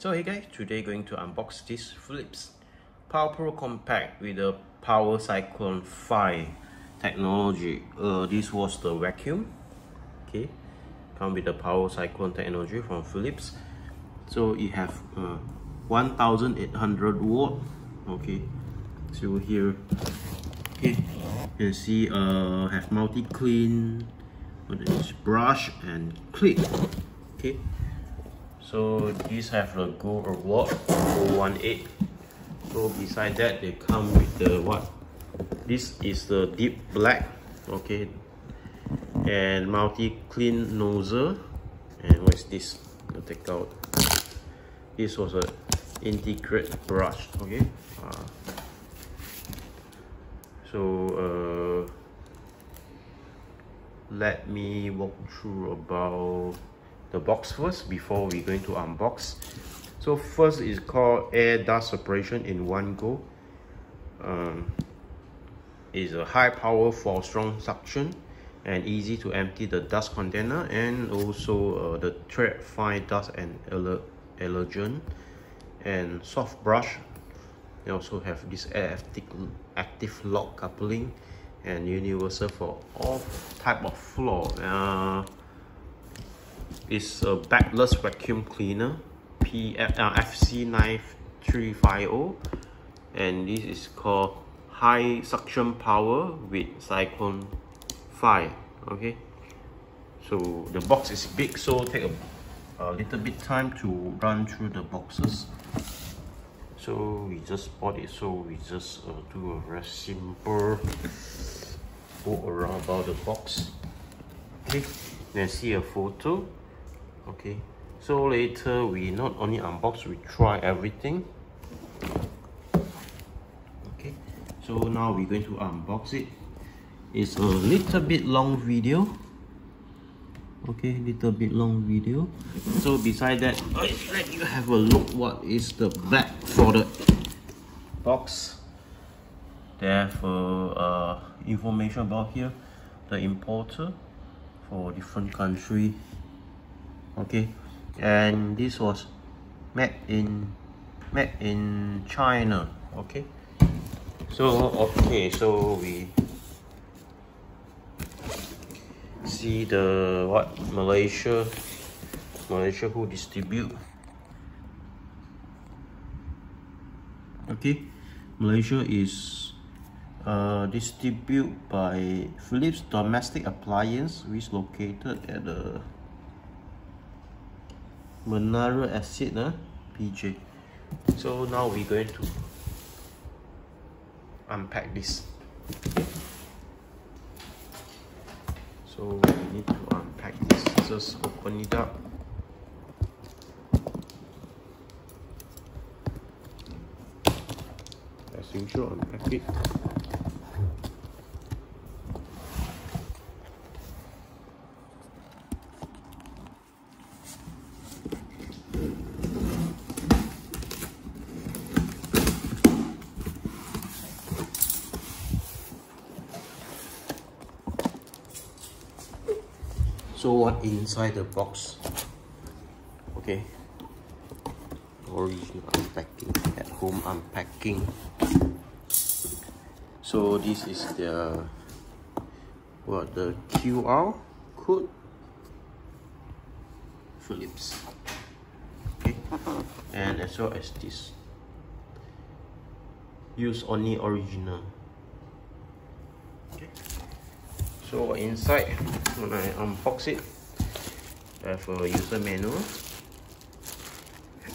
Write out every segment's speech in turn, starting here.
So hey guys, today going to unbox this Philips Power Pro Compact with the Power Cyclone 5 technology. Uh, this was the vacuum. Okay, come with the Power Cyclone technology from Philips. So it have uh, 1800 watt. Okay, so here, okay, you can see uh have multi clean, brush and clip. Okay so these have the gold award 018 so beside that they come with the what? This is the deep black okay? And multi clean nozzle. And what's this? I'll take out. This was a integrate brush okay? Uh, so uh, let me walk through about the box first before we going to unbox. So first is called air dust separation in one go. Um, is a high power for strong suction and easy to empty the dust container and also uh, the thread fine dust and allergen and soft brush. They also have this active, active lock coupling and universal for all type of floor. Uh, is a bagless vacuum cleaner PF, uh, FC9350 and this is called high suction power with cyclone 5 okay? So the box is big so take a, a little bit time to run through the boxes. So we just bought it so we just uh, do a very simple go around about the box. Okay then see a photo okay. So later we not only unbox we try everything. Okay. So now we're going to unbox it. It's a little bit long video. Okay little bit long video. So beside that let you have a look what is the back for the box. They have uh, uh, information about here the importer for different country okay. And this was made in made in China. Okay. So okay. So we see the what Malaysia Malaysia who distribute. Okay. Malaysia is uh, distributed by Philips Domestic Appliance which located at the Menara Axis uh, PJ so now we're going to unpack this. So we need to unpack this. Just open it up. As usual unpack it so what inside the box. Okay. Original unpacking at home unpacking. So this is the what the QR code? Philips. Okay. And as well as this. Use only original. Okay. So inside when I unbox it have a user manual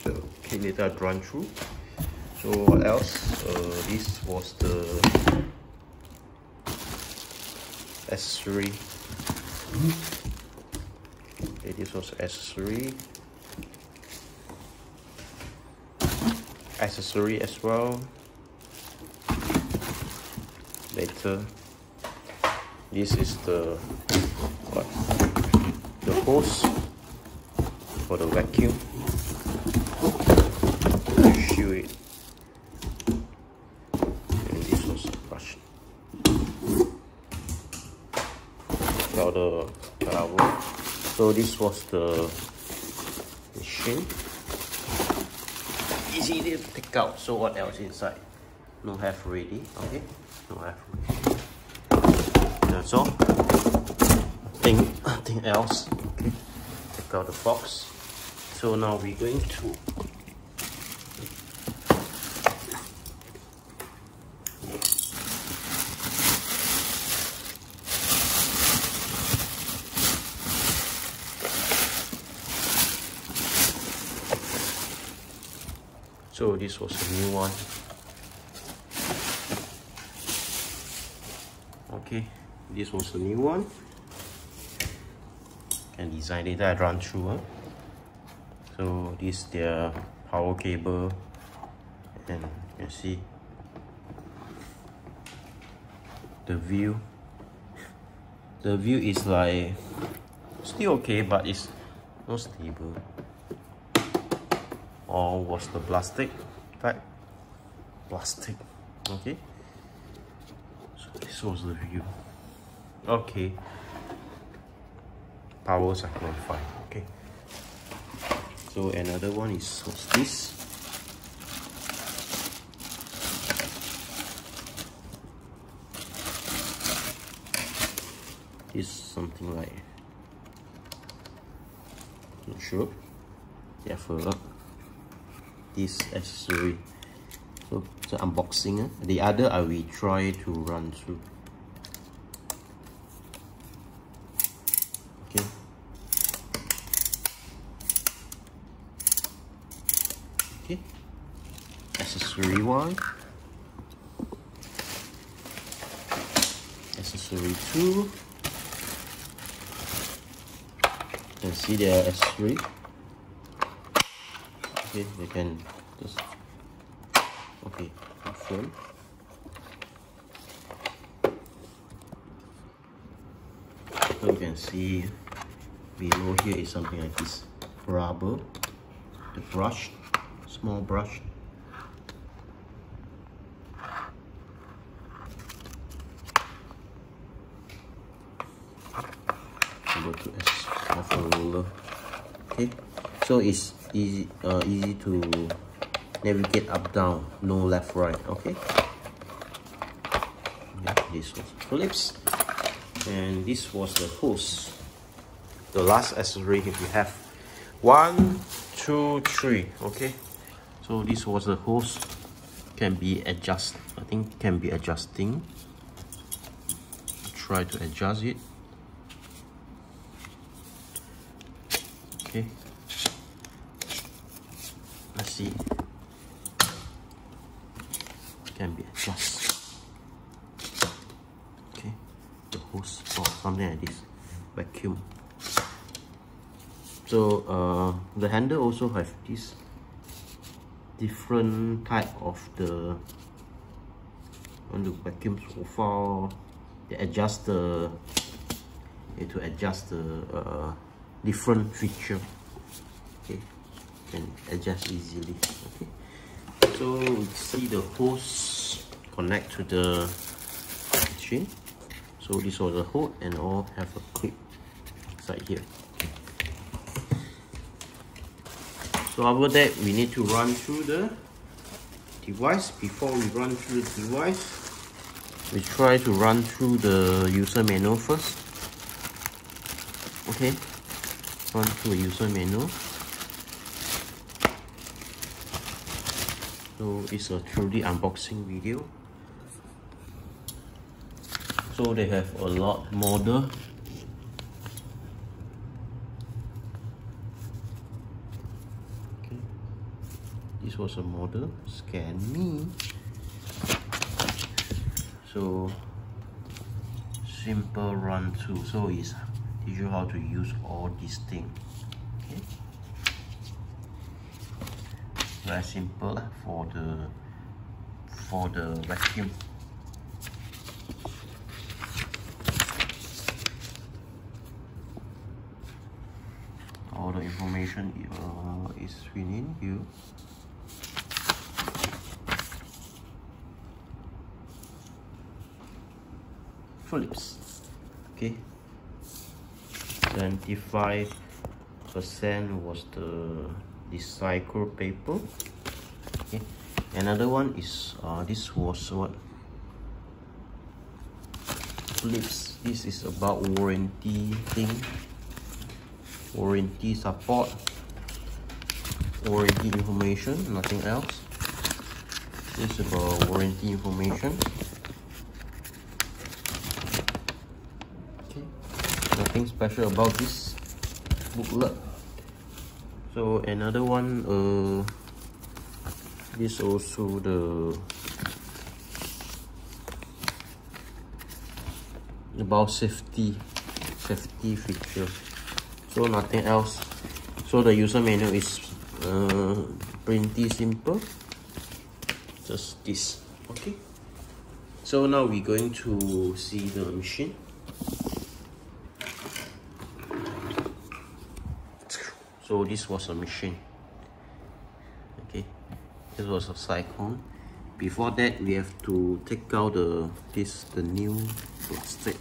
okay later I run through. So what else? Uh, this was the accessory okay this was accessory accessory as well. Later. This is the what? The hose for the vacuum. Shoe it. And this was brush. Got the cover so this was the machine. Easy to take out. So what else inside? No have ready. Okay. No have ready. That's all. Nothing nothing else. Okay take out the box so now we're going to so this was a new one okay this was a new one and design it I run through huh? So this is their power cable. And you see the view. The view is like still okay but it's not stable. Or was the plastic type? Plastic. Okay. So this was the view. Okay. Power cyclone 5 okay so another one is what's this is something like not sure. Yeah for this accessory. So so unboxing uh. the other I will try to run through okay okay one accessory two you can see the accessory okay you can just okay confirm so you can see below here is something like this rubber the brush small brush go to have a roller okay so it's easy uh, easy to navigate up down no left right okay? Yeah, this was Philips. And this was the hose. The last accessory if you have. One two three okay? So this was the hose. Can be adjust I think can be adjusting. Try to adjust it. Okay can be adjusted okay. The hose or something like this. Vacuum. So uh, the handle also have this different type of the on the vacuum so far. They adjust the to adjust the uh, different feature. Okay can adjust easily. Okay. So we see the hose connect to the machine so this was a hose and all have a clip side here. So after that we need to run through the device. Before we run through the device we try to run through the user manual first. Okay. Run through the user manual so it's a truly unboxing video. So they have a lot model. Okay. This was a model. Scan me. So simple run through. So it's teach you how to use all these things very simple for the for the vacuum. All the information uh, is within you. Philips. Okay. 25 percent was the recycled paper. Okay. Another one is uh, this was what? Philips this is about warranty thing. Warranty support. Warranty information nothing else. This is about warranty information. Okay. Nothing special about this booklet so another one uh this also the about safety safety feature. So nothing else. So the user manual is uh, pretty simple. Just this. Okay. So now we're going to see the machine so this was a machine. Okay. This was a cyclone before that we have to take out the this the new plastic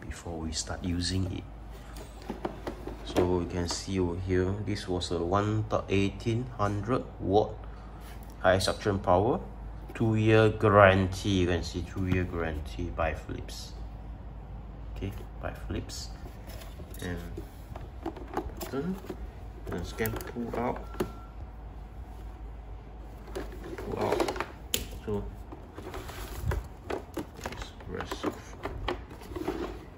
before we start using it. So you can see over here this was a 1800 watt high suction power two year guarantee. You can see two year guarantee by Philips. Okay by Philips and button and scan pull out. Pull out. So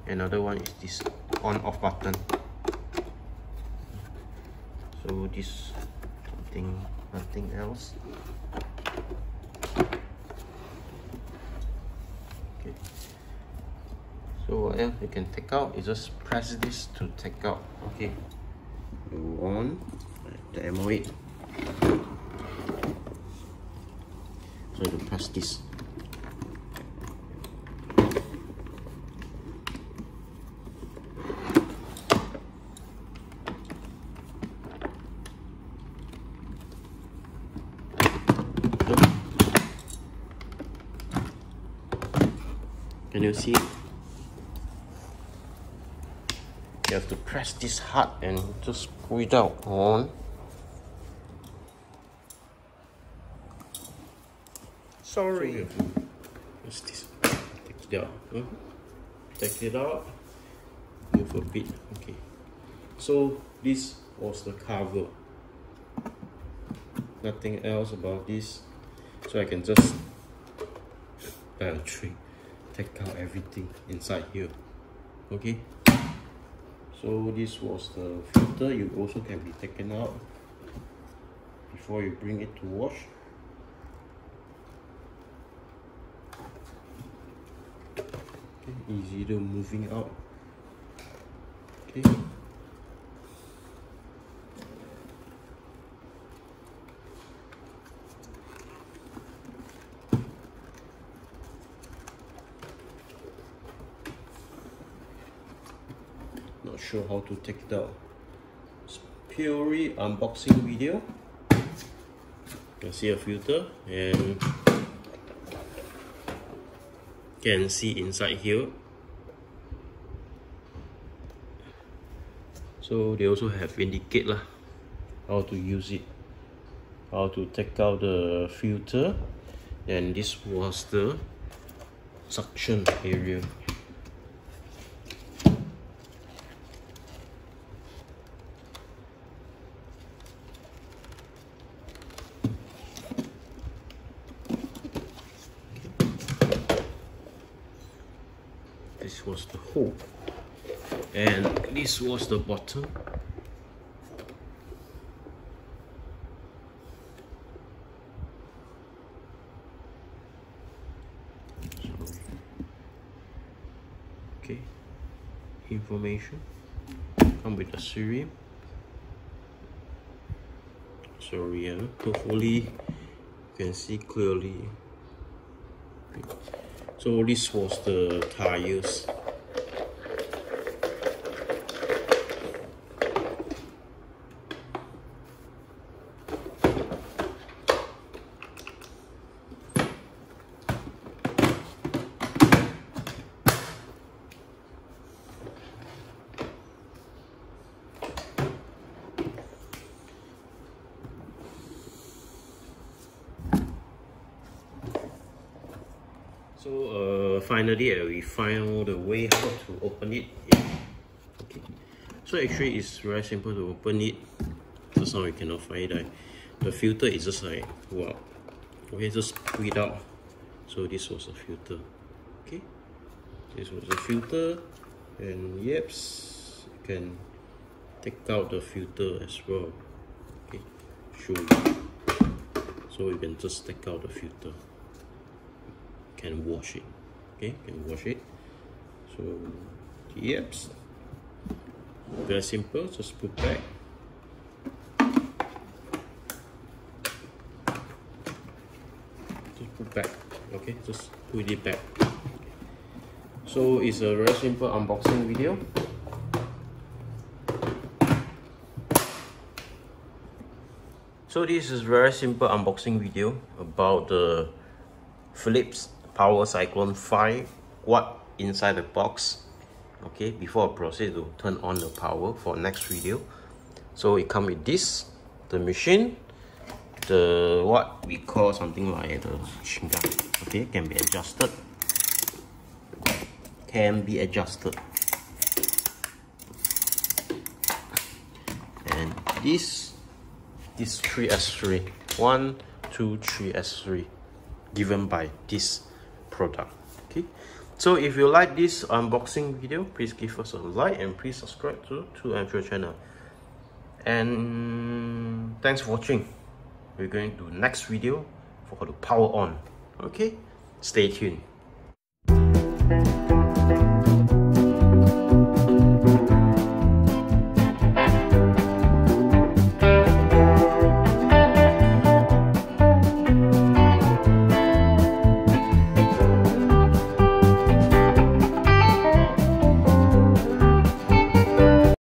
another one is this on off button. So this nothing nothing else okay so what else you can take out you just press this to take out okay? Go on the M08 so you press this. Can you see? You have to press this hard and just pull it out on. Sorry. What's this? Take it out. Hmm? Take it out. Move a bit. Okay. So this was the cover. Nothing else about this. So I can just uh, trick take out everything inside here okay so this was the filter you also can be taken out before you bring it to wash. Okay, easy to moving out. Okay sure how to take out purely unboxing video. You can see a filter and can see inside here. So they also have indicate lah how to use it how to take out the filter. And this was the suction area this was the hole and this was the bottom. Okay. Information. Come with a serial sorry yeah. hopefully you can see clearly. So this was the tires So uh, finally uh, we find the way how to open it. Okay. So actually it's very simple to open it. Just now we cannot find it. The filter is just like wow. Okay, just pull it out. So this was a filter. Okay. This was a filter and yeps you can take out the filter as well. Okay, you. So you can just take out the filter can wash it. Okay can wash it. So yep. Very simple just put back. Just put back okay just put it back. So it's a very simple unboxing video. So this is very simple unboxing video about the Philips power cyclone 5 watt inside the box okay before I proceed to turn on the power for next video. So it come with this the machine the what we call something like the shinga okay can be adjusted. Can be adjusted. And this this 3s3 1 2 3 s3 given by this product. Okay? So if you like this unboxing video please give us a like and please subscribe to to Android channel. And thanks for watching. We're going to next video for the power on. Okay? Stay tuned